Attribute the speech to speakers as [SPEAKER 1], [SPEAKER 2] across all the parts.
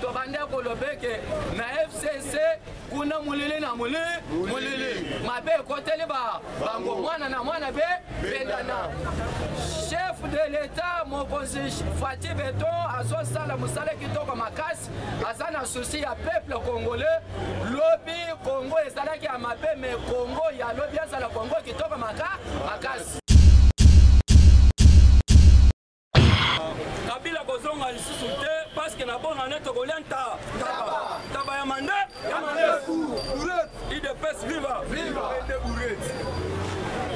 [SPEAKER 1] tobanda kolobeke na fcc kuna molili na moli molili mabe ekoteli bango mwana na mwana be bendana chef de l'etat mokonzi fati beton azosala mosala kitoko makasi aza na susi ya peuple congolais lobi congo ezalaki ya mabe me congo ya lobi azala congo kitoko maka makasi
[SPEAKER 2] kabila kozonga lisusu te paske na bona ne tokolia nta taba ya mande idps viva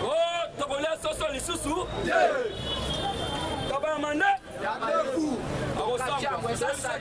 [SPEAKER 2] o oh, tokolia soso lisusu taba ya mande akosamba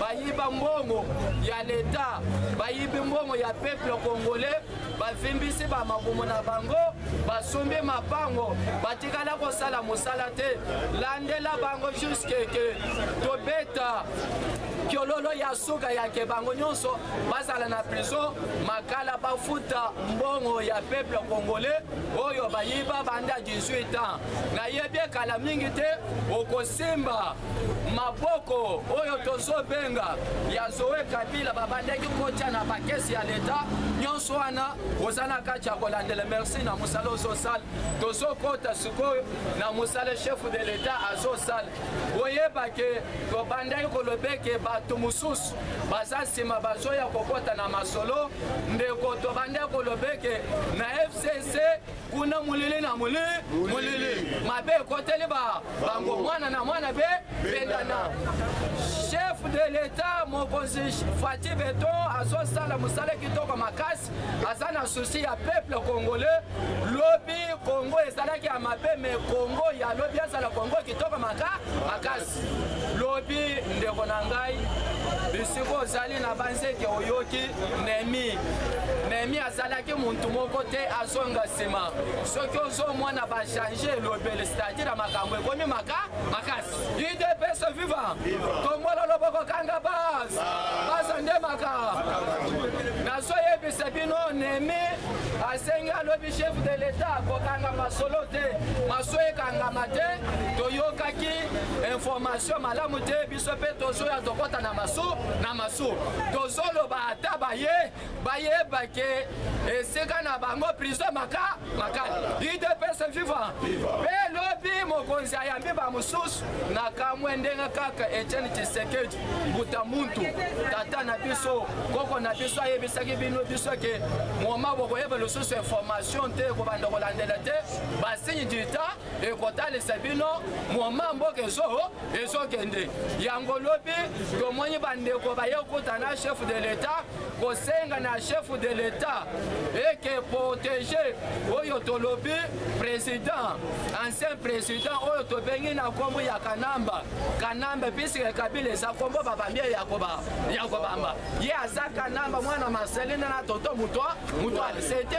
[SPEAKER 1] bayiba mbongo ya leta bayibi mbongo ya peuple congolais bavimbisi bamabumu na bango basombi mapango batikala kosala mosala te landela bango juske ke tobeta kiololo ya suka yake bango nyonso bazala na prison makala bafuta mbongo ya peuple congolais oyo bayiba banda 18 ans nayebi ekala mingi te okosimba maboko oyo tozobenga ya zoe kabila babandaki kotya na bakesi ya leta nyonso wana oza na kati ya kolandela merci na mosala ozosala tozokota sikoyo na mosala chef de leta azosala oyeba ke tobandaki kolobeke bato mosusu baza nsima bazoya kokota na masolo ndeko tobandaki kolobeke na fcc kuna molele na mole molele mabe ekoteli ba bango mwana na mwana be bendana chef de l'etat mokonzi fati beton azosala mosala kitoko makasi aza na susi ya peuple congolais lobi congo ezalaki ya mabe me congo ya lobi azala congo kitoko maka makasi lobi ndeko na ngai bisika ozali na banzete oyoki nemi nemi azalaki muntu moko te azonga nsima soki ozomona bachange elobeli cetadire ya makambo ekomi maka makasi idps viva tombola loboko kanga bas baza nde maka nazoyebisa bino nemi asengi alobi chef de l'etat kokanga masolo te maso ekangama te toyokaki information malamu te biso mpe tozoya tokɔta na maso na maso tozoloba ata baye bayeba ke esika na bango prison maka makali idps vivant mpe lobi mokonzi ayambi bamosusu na kamwe ndenge kaka etienne tshisekedi mbuta muntu tata na biso koko na biso ayebisaki bino biso ke moma bokoyeba lisusu information te ekobanda kolandela te basigne du temps ekotalisa bino moma mboka ezo ezokende yango lobi tomoni bandeko baye kuta na chef de l'etat kosenga na chef de l'etat eke protege oyo tolobi président ancien président oyo tobengi na nkombo ya kanamba kanambe pisi ya kabila eza kombo babambi ye ya kobamba ye aza kanamba mwana marcelina na toto moto moto alisete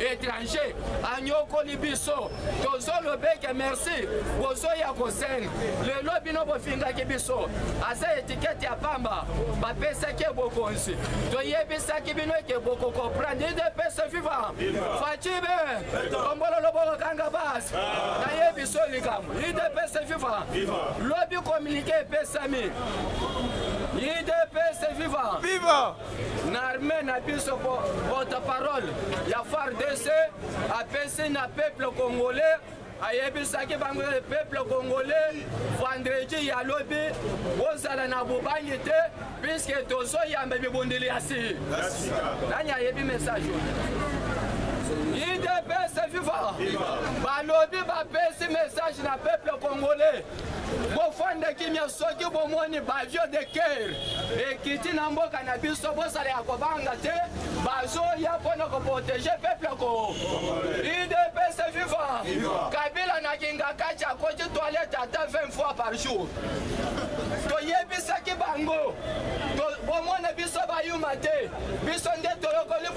[SPEAKER 1] eh, étranger anyokoli biso tozolobeke merci bozoya kosenga lelo bino bofingaki biso aza etikete ya pamba bapesaki bokonzi toyebisaki bino eke bokokomprendre idepese viva facibe kombololo bokokanga basi nayebiso likambo Udps viva! Viva! Lobi communiqué epesami. Udps viva!
[SPEAKER 3] Viva!
[SPEAKER 1] Na armée na biso porte parole ya FARDC apesi na peuple congolais ayebisaki bango le peuple congolais vendredi ya lobi bozala na bobangi te Puisque tozo yamba bibondeli ya si. Nani ayebi message idps viva balobi bapesi message na peuple congolais bofanda kimia soki bomoni bavio de ker ekiti na mboka na biso bosala ya kobanga te bazoya mpo na koprotege peuple ko idps viva kabila na kingakaci akoti toilette ata 20 fois par jour toyebisaki bango bomoi na biso bayuma te biso nde toyokoli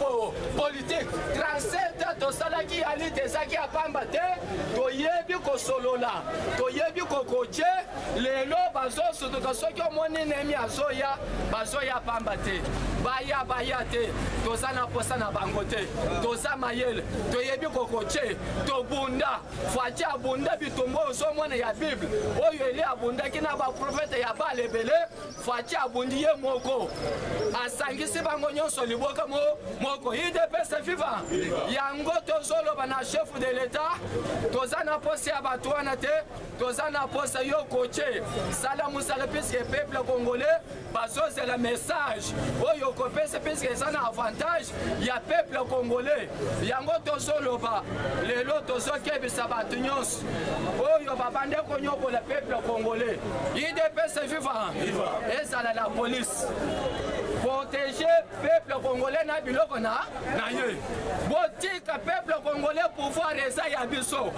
[SPEAKER 1] politike 37 tosalaki ya lite ezaki ya pamba te toyebi kosolola toyebi kokoce lelo bazosutuka soki omoni nemi azoya bazoya pamba te baya baya te toza na mposa na bango te toza mayele toyebi kokoce tobunda Fatshi abunda bitumba oyo so mwana ya Bible oyo Eli abundaki na ba prophète ya Baal ebele Fatshi abundi ye moko asangisi bango nyonso liboka mo moko IDPS viva yango tozoloba na chef de l'etat toza na posa ya bato wana te toza na posa yo koche sala mosala puisque peuple congolais bazozela message oyo okopesa puiske eza na avantage ya peuple congolais yango tozoloba lelo tozokebisa bato nyonso oyo babande konyokola peuple congolais idps viva ezala na polise protéger peuple congolais na biloko na na ye botika peuple congolais pouvoir eza ya biso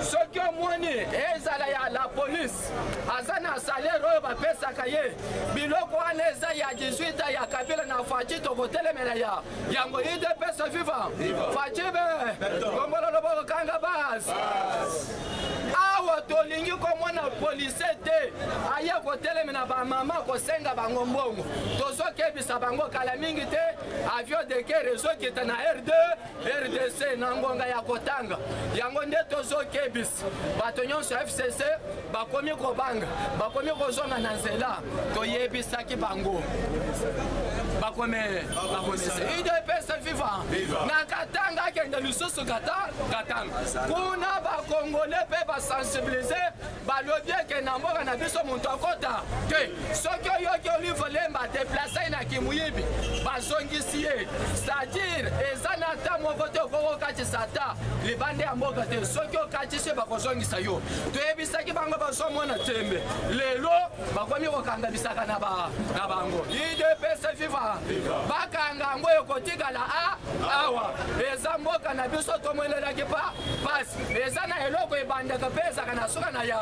[SPEAKER 1] soki omoni ezala ya la police aza na salaire oyo bapesaka ye biloko wana eza ya 18 ya kabila na faci tokotelemela ya yango idps viva faci be kongolo loboko kanga base awa tolingi komona polise te aye kotelemela bamama kosenga bango mbongo tozokebisa bango kala mingi te avio de kere ezokita na r2 rdc na ngonga ya kotanga yango nde tozokebisa bato nyonso ya fcc bakomi kobanga bakomi kozonga na nzela toyebisaki bango bakomele bakomese idps viva na katanga akende lisusu kata katanga kuna bakongole mpe basensibilize balobi eke na mboka na biso moto akota te soki oyoki olive lemba deplase na kimuyibi bazongisi ye cetadire eza na ata moko te okoki okatisa ata libanda ya mboka te soki okatisi bakozongisa yo toyebisaki bango bazomona tembe lelo bakomi kokangamisaka na bango idps viva bakanga yango ekotikala a awa eza mboka na biso tomonelaki pa pasi eza na eloko ebandaka mpe ezaka na suka na ya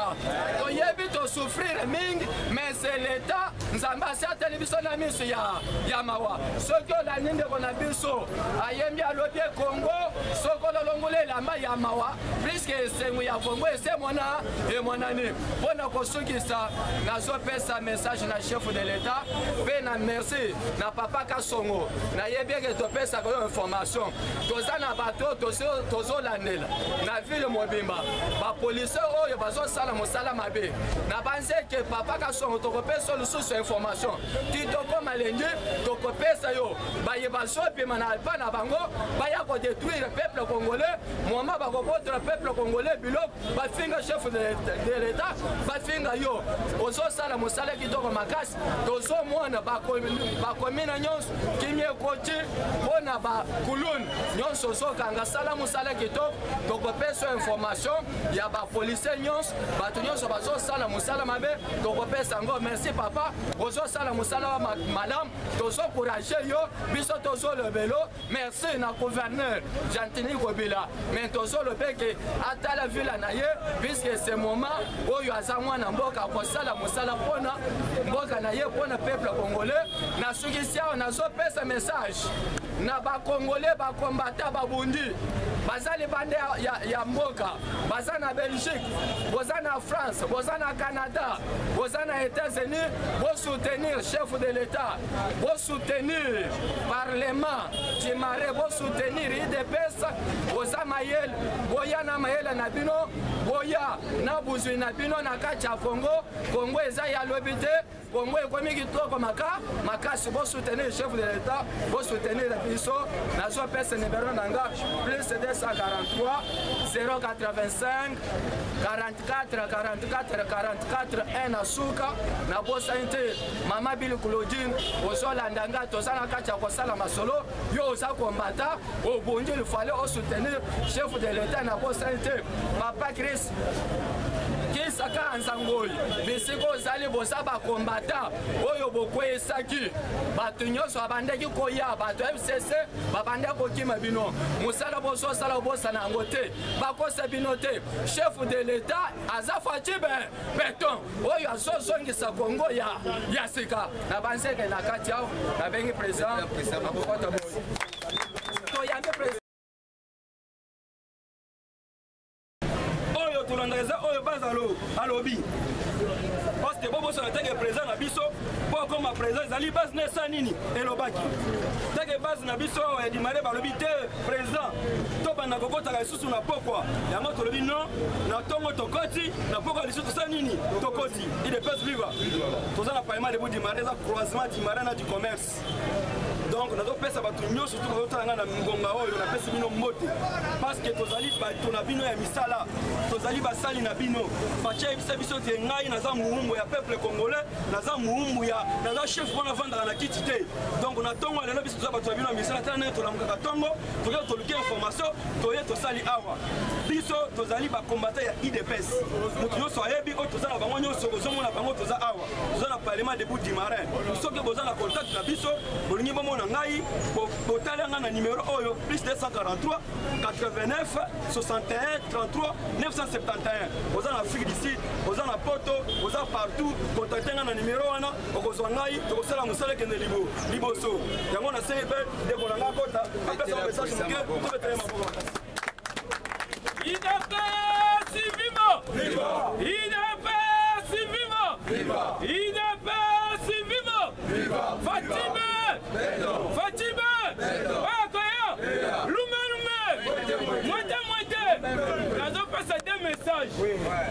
[SPEAKER 1] toyebi tosouffrir mingi mais c'est l'etat nzambe asi atali biso na miso ya, ya mawa soki olandi ndeko na biso ayembi alobi ekongo soki ololongoli elamba ya mawa pliske esengo ya kongo esemona emonani mpo na kosukisa nazopesa message na chef de l'etat mpe na merci na papa kasongo nayebi eke topesaka yo information toza na bato oyo tozolandela na ville mobimba bapolisie oyo bazosala mosala mabe na banzeke papa kasongo tokopesa lisusu information ti tokoma lengi tokopesa yo baye bazobima na alpa na bango baya kodetruire peuple congolais moma bakobotola peuple congolais biloko bafinga chef de l'etat bafinga yo ozosala mosala kitoko makasi tozomona bakomina nyonso kimia ekoti mpo na bakulune nyonso ozokanga sala mosala kitoko tokopesa information ya bapolisie nyonso bato nyonso bazosala mosala mabe tokopesa yango merci papa ozosala mosala malamu tozokourage yo biso tozolobelo merci na gouverneur gentini kobila me tozoloba eke atala vila na ye puiske ce moment oyo aza mwana mboka akosala mosala mpona mboka na ye mpona peuple congolais nasukisi awa nazopesa message na bacongolais bakombata babundi baza libanda ya, ya, ya mboka baza na belgique boza na france boza na canada boza na états-unis bosoutenir chef de l'état Bo soutenir parlement Chimare, bo soutenir IDPS, boza mayele, boya na mayele na bino, boya na buzui na bino na kati ya Congo. Congo eza ya lobi te, Congo ekomi kitoko maka makasi. Bo soutenir chef de l'État, bo soutenir biso. Nazo pesa numero na nga plus 243 085 40 4 40 4 40 4 1 na suka nabosani te mama bili claudine ozolanda nga toza na kati ya kosala masolo yo oza kombata obundi lifale osoutenir chef de l'etat nabosani te papa chris kisaka nzangoli bisika ozali boza bakombata oyo bokweyisaki bato nyonso babandaki koya bato fcc babandaki kokima bino mosala bozosala obosana yango te bakosa bino te chef de l'etat aza facibe beton oyo azozongisa kongo ya, ya sika na banzeke na kati awa nabengi président akokota boye toyambi président
[SPEAKER 2] oyo tolandaka eza oyo bazalo alobi parce que bobosana teke président na biso mpo akoma président ezali base na esa nini elobaki teke base na biso awa ya dimale balobi te Président, tobanda kokotaka lisusu na pokwa yango tolobi no na ntongo tokoti na pokwa lisusu tosala nini tokoti idps viva toza na parlement debout du marin eza croisement du marin na du commerce donc nazopesa bato nyonso tu bazotala ngai na ngonga oyo napesi bino mbote parce que tozali bato na bino ya misala tozali basali na bino faci ayebisa biso te ngai naza moumbu ya peuple congolais naza moumbu ya naza chef wana afandaka na kiti te donc na ntongo ya lelo toza bato ya bino ya misala tala ndenge tolamukaka ntongo toke toluki information toye tosali awa biso tozali bakombata ya idps moto nyonso ayebi oyo toza na bango nyonso ozomona bango toza awa toza na parlement debout du marin soki boza na contact na biso bolingi bomona ngai botala ngai na numero oyo plus 243 89 61 33 971 oza na afrique du sud oza na poto oza partout contacte ngai na numero wana okozwa ngai tokosala mosala ekende liboso yango nasengi mpe ndeko na ngai akota apesa ba message moke tobetele maboko
[SPEAKER 4] idps vivo idps vivo idps vivo fatime fatime oyakoya lumelume mwete mwete nazopesa de message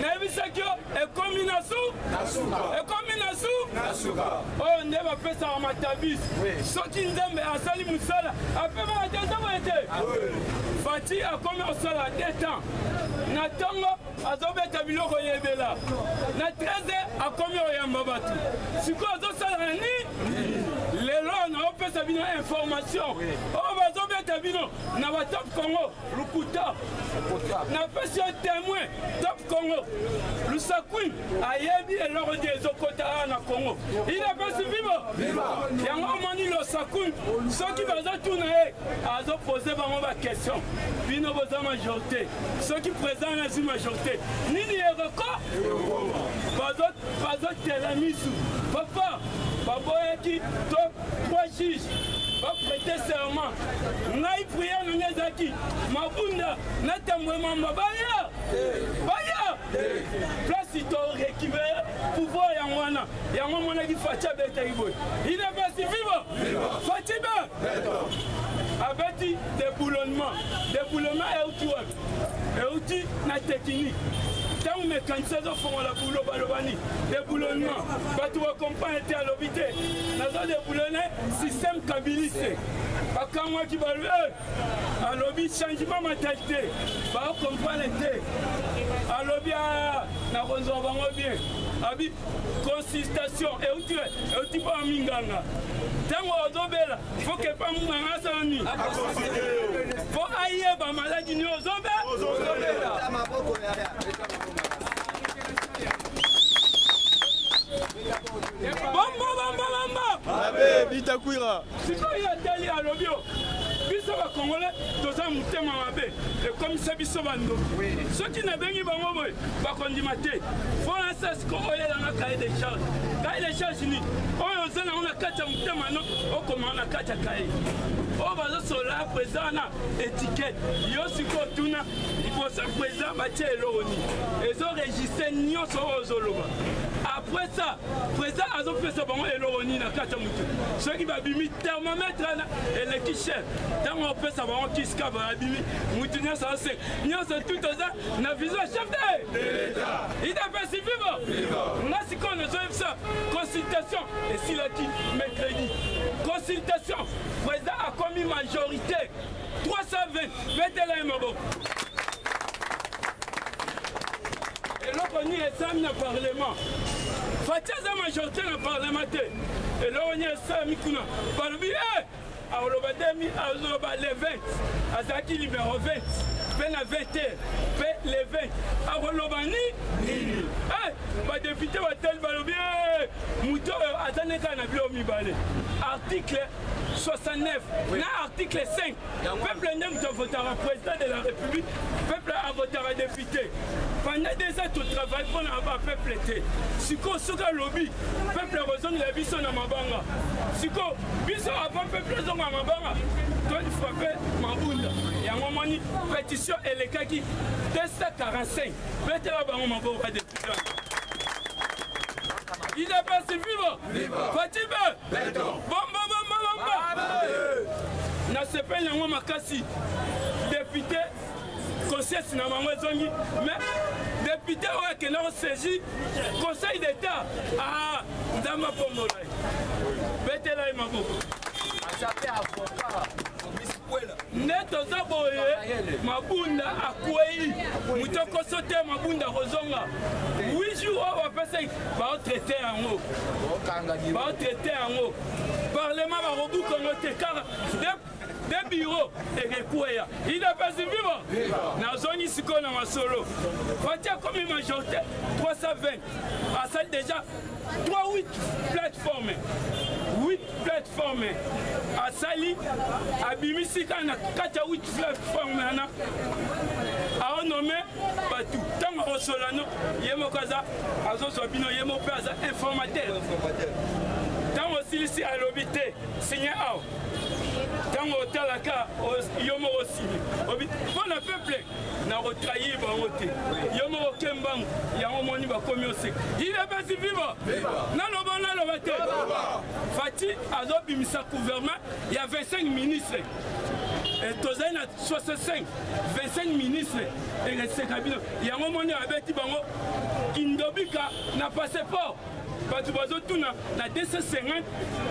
[SPEAKER 4] nayebisaki yo ekomi na su ekomi na su oyo nde bapesaka matabis soki nzambe asali mosala apemaka te eza boye te ah fati akomi kosala de temps na ntongo azobeta biloko yebela na 13 akomi koyamba bato sikoyo azosala na nini lelo naopesa bino information oyo bazobeta bino na batop congo lokuta napesi yo temoin top congo lusakui ayebi eloko te ezokota awa na congo inapesi vivo yango omoni losakui soki bazotuna ye azopose bango baquestion bino boza majorité soki président nazwi majorité nini ekoko bazotela misu papa baboyaki trois juges baprete serment ngai priere na ngai ezalaki mabunda na tambwe mamba baya baya place to récupère pouvoir yango wana yango amonaki faci abetaki boye il est pasi viva faci be abeti deboulonnement deboulonnement euti wapi euti na tekiniki ntango mekanisi azofongola bulo balobani deboulonnement bato bakomprane te alobi te nazo deboulone système kabiliste bakamwaki balobi eh, alobi changement mentalité bakomprane te alobi ah, nakozwa bango bien abi consultation euti euti mpo ya minganga ntango ozobela fo kepa munganga asala nini fo ayeba maladi nini ozombe bombo bombo bombo
[SPEAKER 5] abe bitakwira
[SPEAKER 4] sikoyo atali alobi o biso bakongole toza motema mabe ekomisa biso bandoki soki nabengi bango boye bakondima te fo na sala sikoyo oyelanga kaye de charge kaye de charge nini oyo oza nango na kati ya motema no okomaka na kati ya kaye oyo bazosolola ya président wana etikete yo sikoyo tuna liboso ya président batye eloko nini ezoregistre nyonso oyo ozoloba après ça président azopesa bango eloko nini na kati ya motu soki babimi thermomètre wana eleki cher ntango opesa bango kiskava babimi motu nyonso azose nionso tout toza na vision ya chef de idps viva nga sikoyo nazoyebisa consultation esilaki mercredi consultation président akomi majorité 320 betela ye maboko eloko nini esami na parlement faci aza majorité na parlement te eloko nini esami kuna balobi e eh, Akoloba demi azoloba le 20 azalaki numero 20 mpe na 20 mpe le 20 akoloba ni nini eh, badepute batali balobi eh, moto oyo aza ne kaka na bilo mibale article 69 oui. na article 5 peuple nde moto avotaka président de la république peuple avotaka depute te pendant deux ans totravaille mpo na bapeuple te sikoyo soki alobi peuple akozongela biso na mabanga sikoyo biso avant peuple azonga mabanga toni frappe mabunda yango moni pétition elekaki 245 betela bango maboko ba depute il est pas si vivo fatibe bomba bomba bomba nasepeli yango makasi depute conscience na bango ezongi mais depute oyo akenda kosaisi conseil d'état ah, nzambe apombola ye betela ye maboko nde toza boye mabunda akwei moto okoso te mabunda akozonga wi jour oyo bapesaki baotraite yango baotraite yango parlement bakobuka yango te kaka de bureau ekekweya idapesi viva nazongi sikoyo na masolo fati akomi majorité 320 asali déjà 38 plateforme 8 plateforme asali abimisi kaka na kati ya 8 plateforme wana aonome bato ntango akosolano ye moko aza azozwa bino ye moko mpe aza informateur ntango osilisi alobi te signe awa ntango otalaka yo moko osili mpo na peuple nakotrahir bango te yo moko oke mbangu yango moni bakomi oseka idepesi vivo naloba naloba te fati azobimisa gouvernement ya 25 ministre eh, tozali na 65 25 ministre ekeseka bino yango moni abeti bango kindobika na passeport bato bazotuna na 250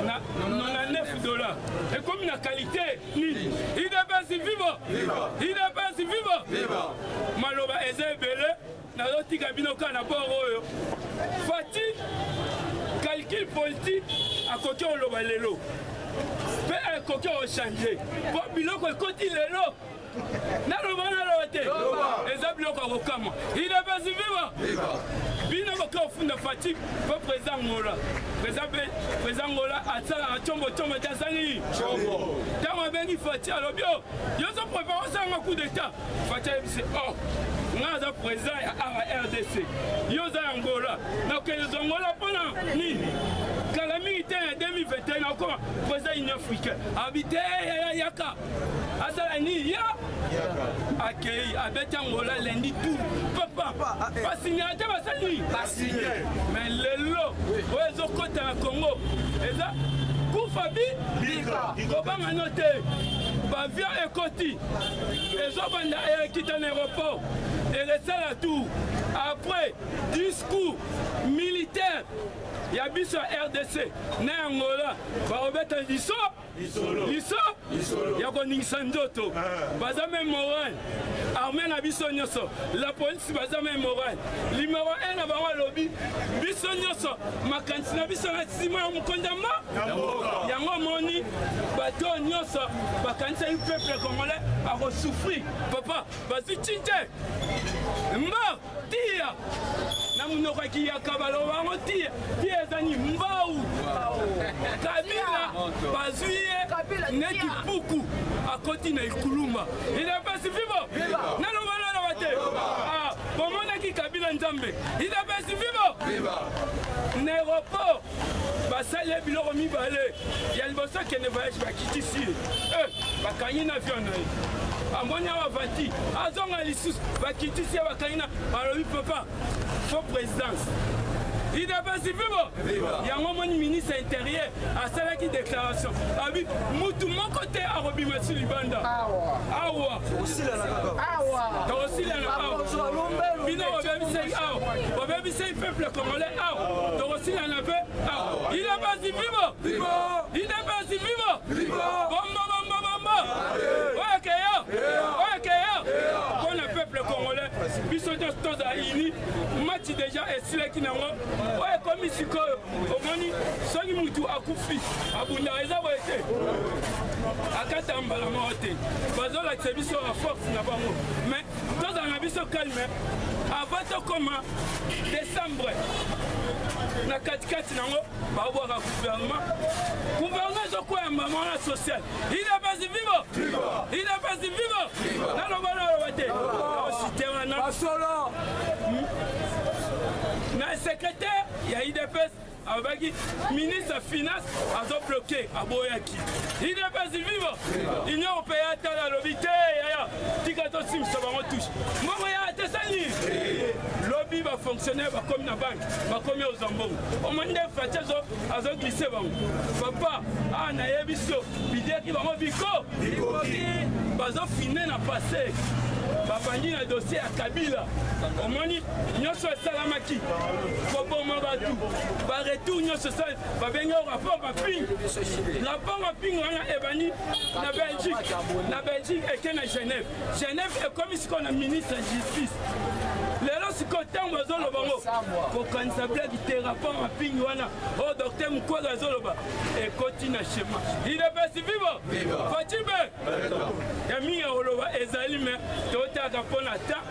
[SPEAKER 4] na 99 dollars ekomi na kalite nini idps vivo idps vivo maloba eza ebele nazotika bino kaka na bor oyo fati calcul politique akoki oloba lelo mpe akoki ochange mpo biloko ekoti lelo naloba naloba te eza biloko ya kokamwa idepesi viva bino boke ofunda fati po président ngola président mpe président ngola asalaka combo combo te asali ntango abengi fati alobi o oh, yo ozo prépare osalanga coup d'état fati ayebisi o oh, nga aza président ya awa rdc yo oza ya ngola nakende zwa ngola mpona nini kala mingi te na 2021 nakoma président union africaine abi te yayaka asala nini ya akei abeti angola lendi tu papa basinya ah, eh. te basali basinye me lelo oyo ezokota na congo eza kufa bi kobanga no te bavio ekoti ezobanda ekita na aéroport elesala tour après discours militaire ya biso ya rdc na angola baobeta liso liso ya koningisa nzoto ah. baza me moral arme na biso nyonso la polisi baza me moral limero e na bango alobi biso nyonso makanisi na biso na nsima ya mokondama yango omoni bato nyonso bakanisaki peuple congolais akosouffrir papa bazwi cince mba Tia na munoko ya kiyaka baloba yango tia tia ezani mbau kabila bazwi ye neti puku akoti na ikulumba idapesi vivo naloba naloba te ah, bomonaki kabila nzambe idapesi vivo na aeroport basali ye biloko mibale ya liboso akende voyage bakitisi ye eh, bakangi na avion na ye amoni awa vanti azonga lisusu bakitisi ye bakangi na balobi papa fo présidence idapasi vivo yango omoni ministre ya interieur asalaki déclaration abi mutu moko te akobima si libanda awa tokosilana awa bino obebisaki awa obebisaki peuple congolais au ah, tokosila na pe au ah, idepesi vivo idepesi vivo bombo bombo bombo oyo keyo oyo keyo mpo na peuple congolais biso nyonso toza ini match deja esilaki nango oyo ekomi sikoyo omoni soki motu akufi abundaka eza boye te akata mbala moko te bazolakisa biso baforce na bango mais tozala na biso calme avant tokoma décembre na katikati nango babwaka gouvernement gouvernement ezokwaya mbama wana social idapasi vivo idapasi vivo naloba naloba te osite wana na secrétaire ya idps alobaki ministre ya finance azo bloke aboyaki idps viva union européen atala alobi te yaya tika tosimisa bango touche mbongo ya atesani lobi bafonctionnaire bakomi na banke bakomi ozwa mbongo omoni nde faci azo glise bango papa a nayebi so bidiaki bango biko bazofine na passe babandi na dossier ya kabila omoni nyonso esalamaki koboma bato baretour nyonso esali babengi yango rapport maping rapport maping wana ebandi na belgique na belgique eke na genève genève ekomi sikoyo na ministre ya justice lelo sikoyo ntango bazoloba ngo kokanisa blaki te rapport mapingi wana oyo docteur mukwege azoloba ekoti na shema idepesi vivo facibe ya mingi akoloba ezali me totalaka mpo na ta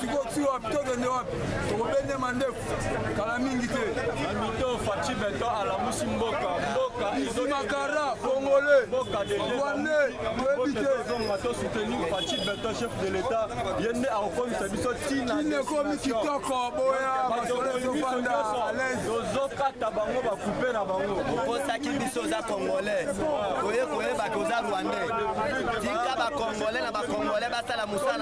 [SPEAKER 3] sikoyo ti wapi tokende wapi tokobende mandefu kala mingi te
[SPEAKER 5] amito faci beto alamusi mboka mboka
[SPEAKER 3] isimakara congole rwande toyebi te
[SPEAKER 5] tozonga tosoutenir faci beto chef de l'état ye nde akokomisa biso
[SPEAKER 3] tinaekomi kitoko boya basolesofanda alaise
[SPEAKER 5] tozokata bango bakupe na bango
[SPEAKER 6] okosaki biso oza congolais oye koyebaka oza rwandais tika bacongolais na bacongolais basala mosala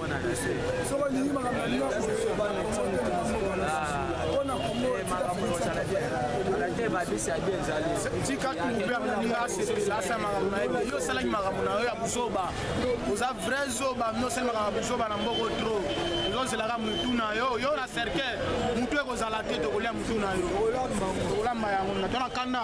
[SPEAKER 7] soko olingi makambo na bino mpona
[SPEAKER 8] kongotika tuber nalinga asepela asala makambo na ye me yo osalaki makambo na yo ya buzoba oza vrai zoba mino osali makambo ya buzoba na mboko tro ozozelaka motu na yo yo na cercueil motu ekozala te tokolia motu na yo tokolamba yango na tona kanda